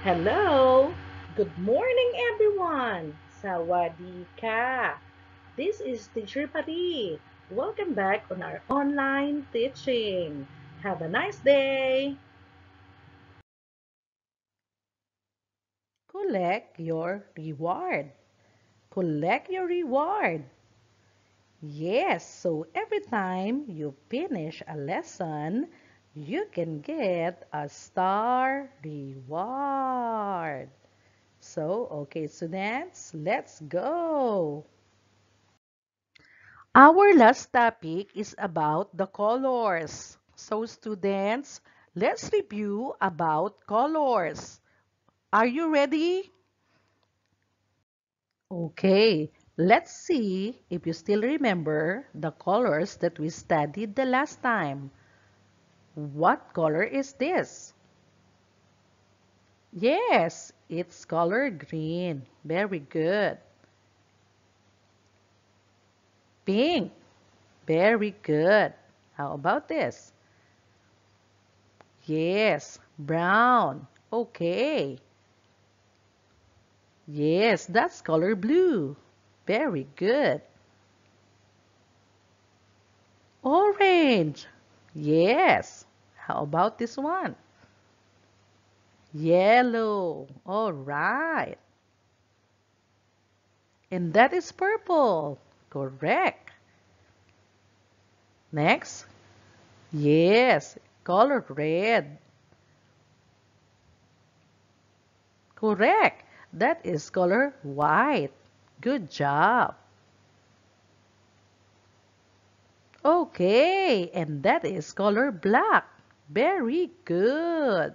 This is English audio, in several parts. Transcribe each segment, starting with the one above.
Hello! Good morning, everyone! Sawadee ka! This is Teacher Marie. Welcome back on our online teaching. Have a nice day! Collect your reward. Collect your reward. Yes, so every time you finish a lesson, you can get a star reward. So, okay, students, let's go. Our last topic is about the colors. So, students, let's review about colors. Are you ready? Okay, let's see if you still remember the colors that we studied the last time. What color is this? Yes, it's color green. Very good. Pink. Very good. How about this? Yes, brown. Okay. Yes, that's color blue. Very good. Orange. Yes. How about this one? Yellow. All right. And that is purple. Correct. Next. Yes, color red. Correct. That is color white. Good job. Okay, and that is color black. Very good.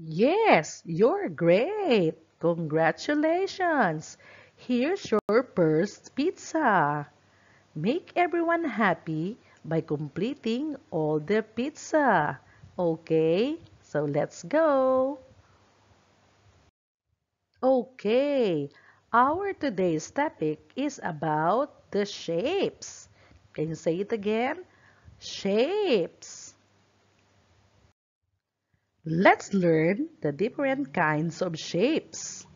Yes, you're great. Congratulations. Here's your first pizza. Make everyone happy by completing all the pizza. Okay, so let's go. Okay, our today's topic is about the shapes. Can you say it again? Shapes. Let's learn the different kinds of shapes.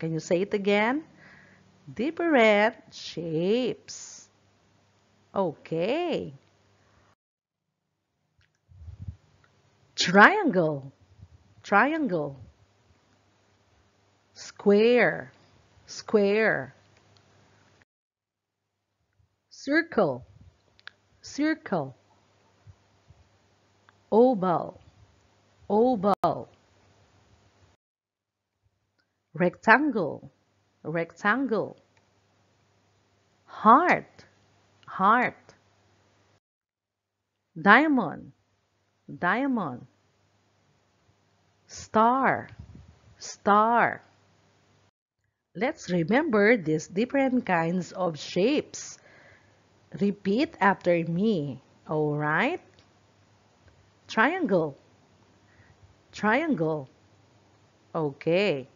Can you say it again? Different shapes. Okay. Triangle. Triangle. Square. Square. Circle. Circle. Oval oval rectangle rectangle heart heart diamond diamond star star let's remember these different kinds of shapes repeat after me all right triangle triangle. Okay.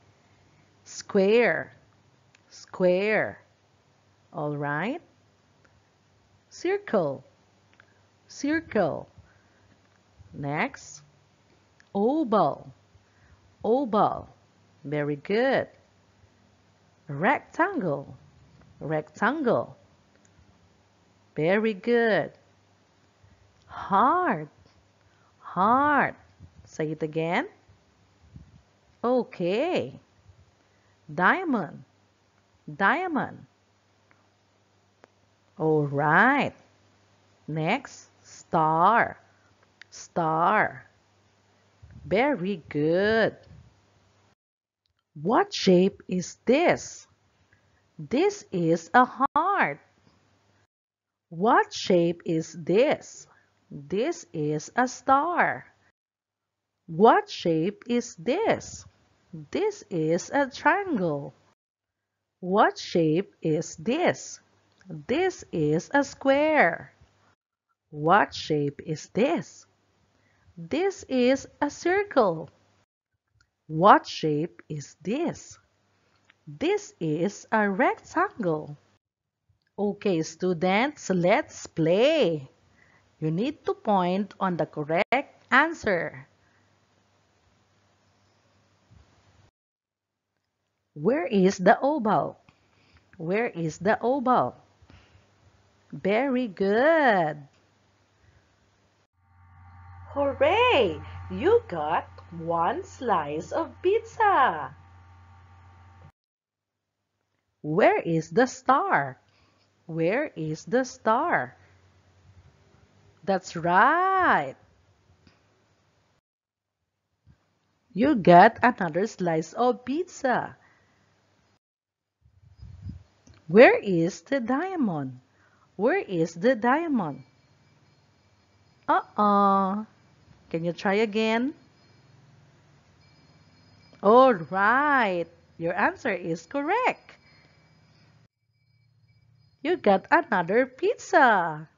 Square, square. All right. Circle, circle. Next, oval, oval. Very good. Rectangle, rectangle. Very good. Heart, heart. Say it again. Okay. Diamond. Diamond. All right. Next, star. Star. Very good. What shape is this? This is a heart. What shape is this? This is a star. What shape is this? This is a triangle. What shape is this? This is a square. What shape is this? This is a circle. What shape is this? This is a rectangle. Okay, students, let's play. You need to point on the correct answer. Where is the oval? Where is the oval? Very good. Hooray! You got one slice of pizza. Where is the star? Where is the star? That's right. You got another slice of pizza. Where is the diamond? Where is the diamond? Uh-uh. Can you try again? All right. Your answer is correct. You got another pizza.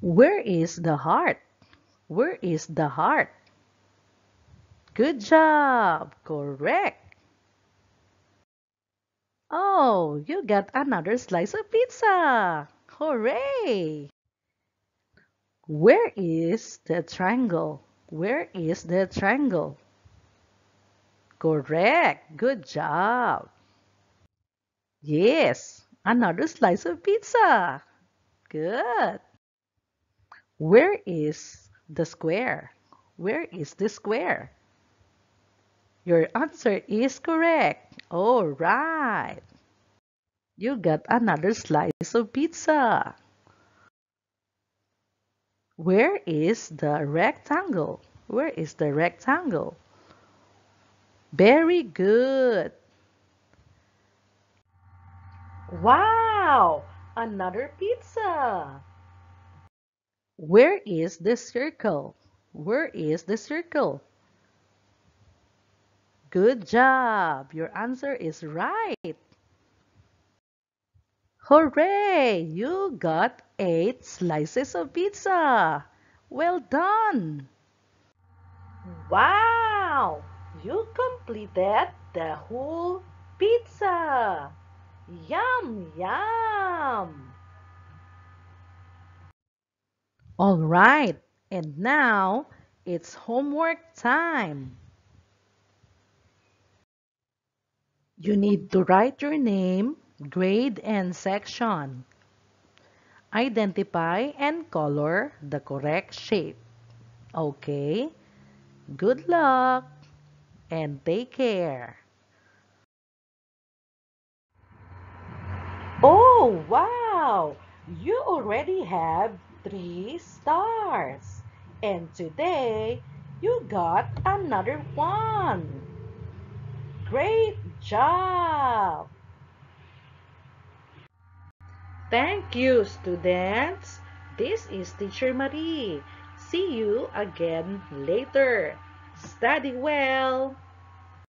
Where is the heart? Where is the heart? Good job! Correct! Oh, you got another slice of pizza! Hooray! Where is the triangle? Where is the triangle? Correct! Good job! Yes, another slice of pizza! Good! Where is the square? Where is the square? Your answer is correct. All right. You got another slice of pizza. Where is the rectangle? Where is the rectangle? Very good. Wow! Another pizza. Where is the circle? Where is the circle? Good job! Your answer is right. Hooray! You got eight slices of pizza. Well done! Wow! You completed the whole pizza. Yum, yum! All right, and now it's homework time. You need to write your name, grade, and section. Identify and color the correct shape. Okay? Good luck and take care. Oh, wow! You already have three stars. And today, you got another one. Great job! Thank you, students. This is Teacher Marie. See you again later. Study well.